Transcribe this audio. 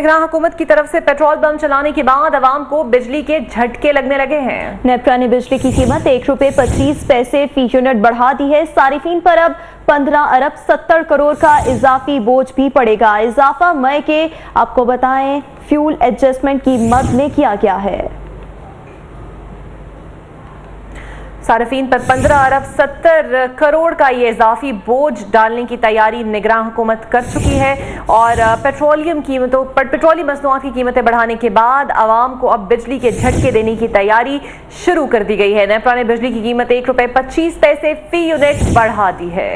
हुकूमत की तरफ़ से पेट्रोल पंप चलाने के बाद आवाम को बिजली के झटके लगने लगे हैं। नेप्रा ने बिजली की कीमत एक रुपए पच्चीस पैसे फ़ी यूनिट बढ़ा दी है। सारिफिन पर अब पंद्रह अरब सत्तर करोड़ का इजाफी बोझ भी पड़ेगा। इजाफा मई के, आपको बताएँ, फ्यूल एडजस्टमेंट की मद में किया गया है। सार्फिन पर 15 अरब 70 करोड़ का ये इजाफी बोझ डालने की तैयारी निगरान हुकूमत कर चुकी है और पेट्रोलियम कीमतों पर पेट्रोलियम मसनूआत की कीमतें बढ़ाने के बाद आवाम को अब बिजली के झटके देने की तैयारी शुरू कर दी गई है। नेपरा ने बिजली की कीमत एक रुपये पच्चीस पैसे फ़ी यूनिट बढ़ा दी है।